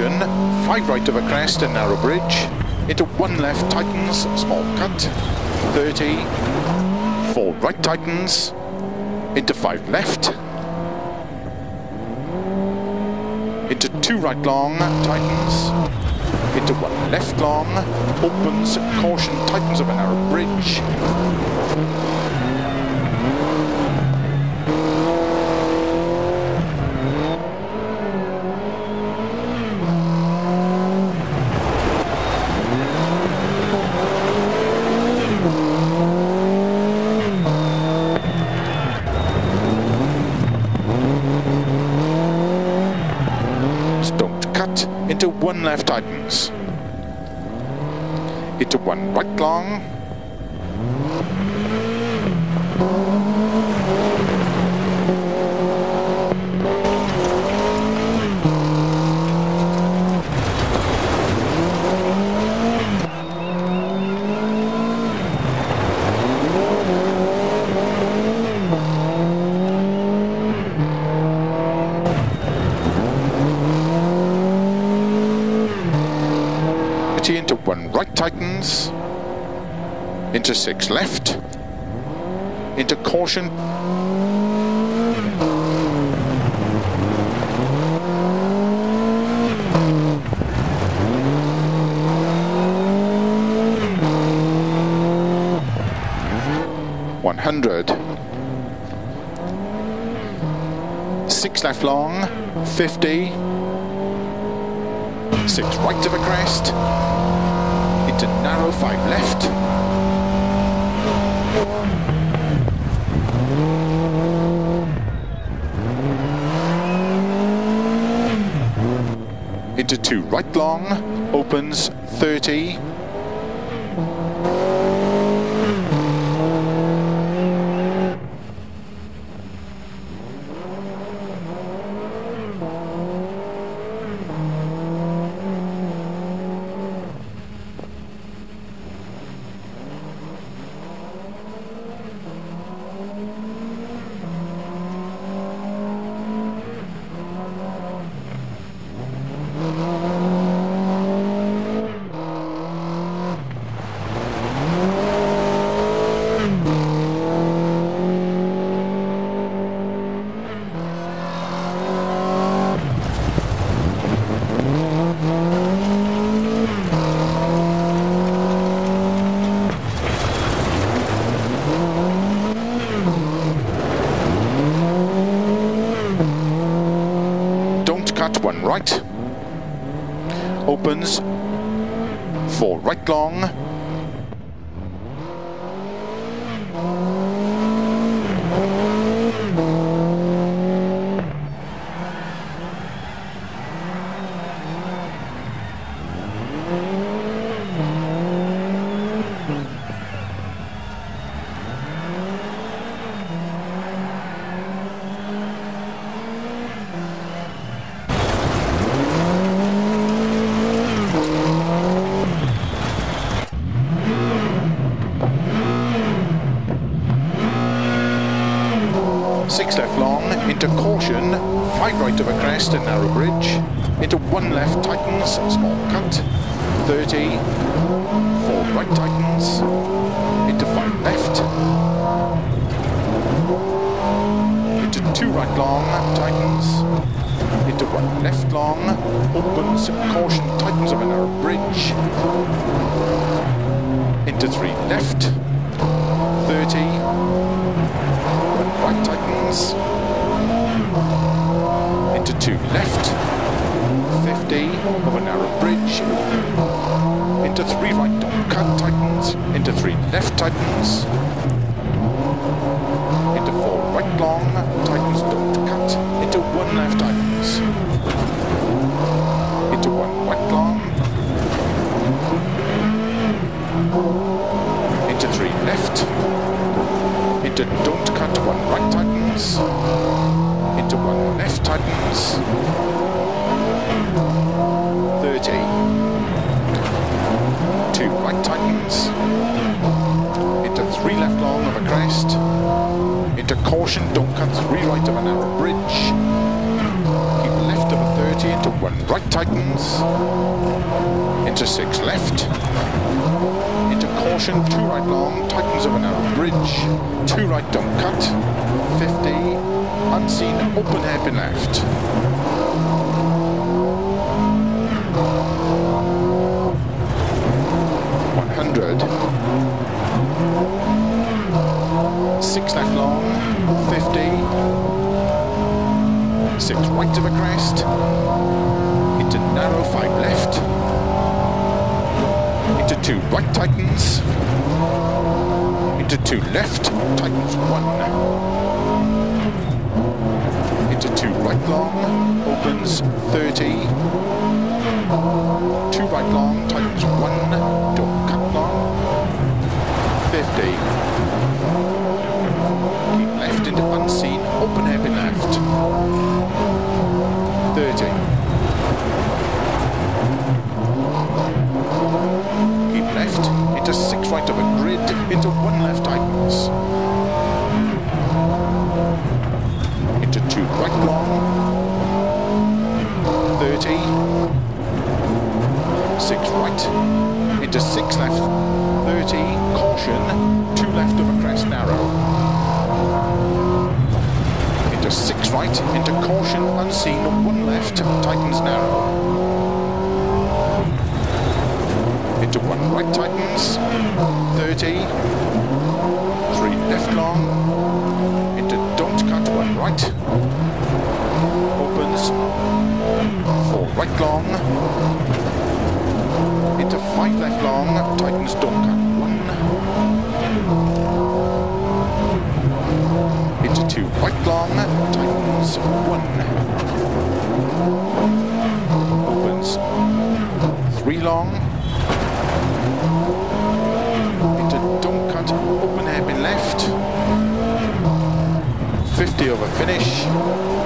caution, five right of a crest and narrow bridge, into one left tightens, small cut, 30, four right tightens, into five left, into two right long, tightens, into one left long, opens, caution, tightens of a narrow bridge, don't cut into one left tightens into one right long Itty into one right tightens into six left into caution One hundred. Six left long, fifty. Six right of a crest. Into narrow five left. Into two right long, opens 30. Don't cut one right. Opens four right long. Six left long, into caution, five right of a crest and narrow bridge, into one left tightens, small cut, 30, four right tightens, into five left, into two right long, tightens, into one left long, opens, caution, tightens of a narrow bridge, into three left, 30, right tightens two left. 50 of a narrow bridge. Into three right cut tightens. Into three left tightens. Into four right long tightens. Don't cut. Into one left tightens. Into one right long. Into three left. Into don't cut one right tightens into one left tightens 30 two right tightens into three left long of a crest into caution don't cut three right of a narrow bridge. Keep left of a 30 into one right tightens, into six left, into caution, two right long, tightens over narrow bridge, two right don't cut, 50, unseen, open hairpin left. One hundred. Six left long, 50, six right of a crest, into narrow five left, into two right tightens, into two left, tightens one, into two right long, opens 30, two right long, tightens one, don't cut long, 50, keep left into unseen, open hairpin left. 30. Keep left into six right of a grid, into one left tightens. Into two right long. 30. Six right. Into six left. 30. Caution. Two left of a crest narrow into six right, into caution, unseen, one left, tightens narrow. Into one right, tightens, 30, three left long, into don't cut, one right, opens, four right long, into five left long, tightens, don't cut, one, into two right long, tightens one. Opens three long. Into don't cut, open hairpin left. 50 over finish.